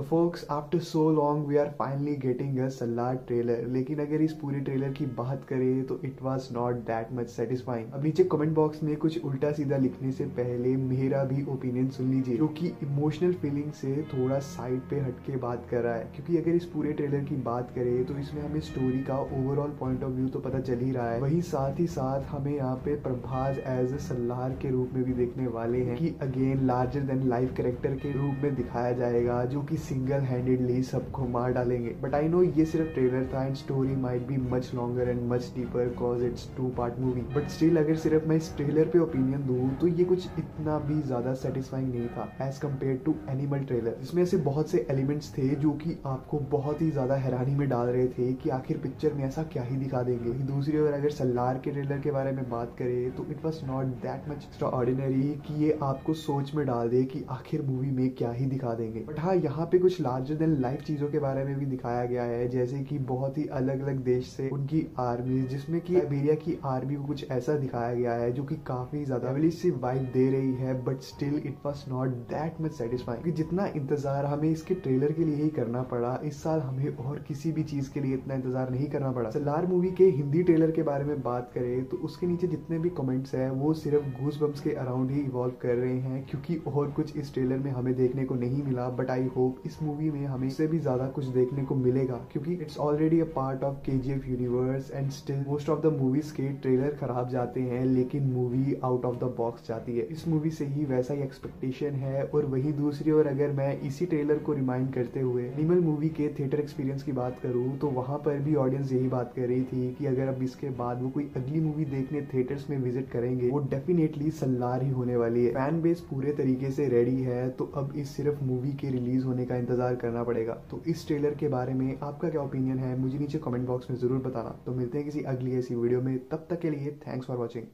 Folks after so long we are finally getting a Salaar trailer लेकिन अगर इस पूरे ट्रेलर की बात करें तो it was not that much satisfying अब नीचे कमेंट बॉक्स में कुछ उल्टा सीधा लिखने से पहले मेरा भी ओपिनियन सुन लीजिए, जो कि इमोशनल फीलिंग से थोड़ा साइड पे हटके बात कर रहा है। क्योंकि अगर इस पूरे ट्रेलर की बात करें तो इसमें हमें स्टोरी का ओवरऑल पॉइंट ऑफ़ व्यू तो पता चल ही रहा है। वही साथ ही साथ हमें यहाँ पे प्रभाज एज ए सलार के रूप में भी देखने वाले हैं, कि again larger than life character के रूप में दिखाया जाएगा, जो कि सिंगल हैंडेडली सबको मार डालेंगे। बट आई नो ये सिर्फ़ ट्रेलर था and story might be much longer and much deeper cause it's two part movie but still अगर सिर्फ़ मैं इस ट्रेलर पे ओपिनियन दूँ तो ये कुछ इतना भी ज़्यादा सेटिस्फाइंग नहीं था as compare to Animal trailer इसमें ऐसे बहुत से एलिमेंट्स थे जो कि आपको बहुत ही ज़्यादा हैरानी में डाल रहे थे कि आखिर पिक्चर में ऐसा क्या ही दिखा देंगे। दूसरी ओर अगर सल्लार के ट्रेलर के बारे में बात करें तो it was not that much extraordinary कि ये आपको सोच में डाल दे कि आखिर मूवी में क्या ही दिखा देंगे। बट हाँ यहाँ पे कुछ लार्जर देन लाइफ चीज़ों के बारे में भी दिखाया गया है जैसे कि बहुत ही अलग अलग देश से उनकी आर्मी जिसमें कि अबेरिया की आर्मी को कुछ ऐसा दिखाया गया है जो कि काफ़ी ज़्यादा सी वाइब दे रही है but still it was not that much satisfying जितना इंतज़ार हमें इसके ट्रेलर के लिए ही करना पड़ा इस साल हमें और किसी भी चीज़ के लिए इतना इंतज़ार नहीं करना पड़ा। सलार मूवी के हिंदी ट्रेलर के बारे में बात करें तो उसके नीचे जितने भी कमेंट्स है वो सिर्फ़ घूस बम्स के अराउंड ही इवॉल्व कर रहे हैं क्योंकि और कुछ इस ट्रेलर में हमें देखने को नहीं मिला बट आई होप इस मूवी में हमें इससे भी ज़्यादा कुछ देखने को मिलेगा, क्योंकि it's already a part of K G F universe and still most of the movies के ट्रेलर खराब जाते हैं, लेकिन movie out of the box जाती है। इस मूवी से ही वैसा ही एक्सपेक्टेशन है, और वही दूसरी ओर अगर मैं इसी ट्रेलर को रिमाइंड करते हुए एनिमल मूवी के थिएटर एक्सपीरियंस की बात करूँ तो वहाँ पर भी ऑडियंस यही बात कर रही थी कि अगर अब इसके बाद वो कोई अगली मूवी देखने थिएटर्स में विज़िट करेंगे, वो डेफिनेटली सल्लार ही होने वाली है। फ़ैन बेस पूरे तरीके से रेडी है तो अब इस सिर्फ़ मूवी के रिलीज़ होने का इंतज़ार करना पड़ेगा। तो इस ट्रेलर के बारे में आपका क्या ओपिनियन है? मुझे नीचे कमेंट बॉक्स में ज़रूर बताना। तो मिलते हैं किसी अगली ऐसी वीडियो में। तब तक के लिए थैंक्स फॉर वॉचिंग